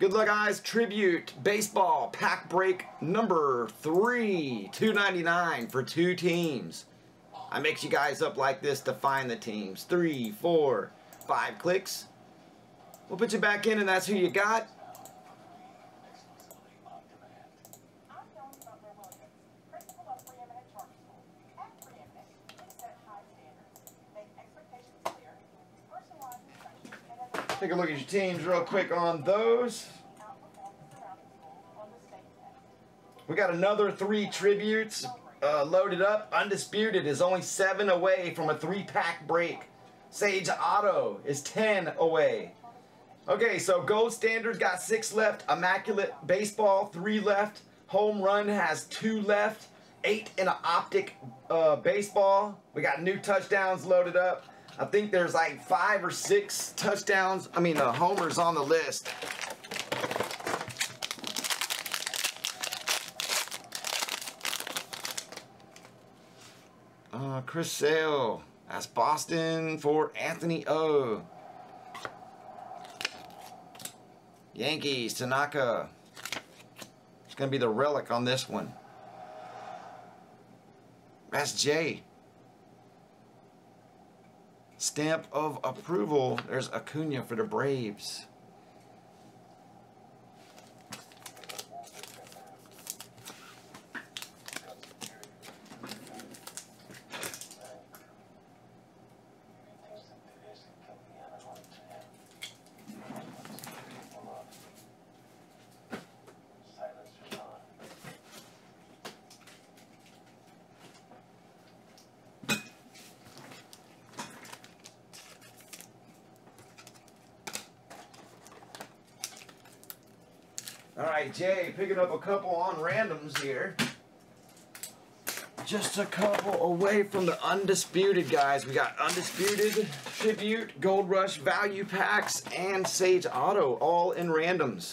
Good luck, guys. Tribute Baseball Pack Break number three, two ninety nine for two teams. I mix you guys up like this to find the teams. Three, four, five clicks. We'll put you back in, and that's who you got. Take a look at your teams real quick on those. We got another three tributes uh, loaded up. Undisputed is only seven away from a three-pack break. Sage Auto is 10 away. Okay, so Gold Standard got six left. Immaculate Baseball, three left. Home Run has two left. Eight in an Optic uh, Baseball. We got new touchdowns loaded up. I think there's like five or six touchdowns, I mean, uh, homers on the list. Uh, Chris Sale. That's Boston for Anthony O. Yankees, Tanaka. It's going to be the relic on this one. That's Jay. Stamp of approval. There's Acuna for the Braves. All right, Jay, picking up a couple on randoms here. Just a couple away from the Undisputed, guys. We got Undisputed, Tribute, Gold Rush, Value Packs, and Sage Auto, all in randoms.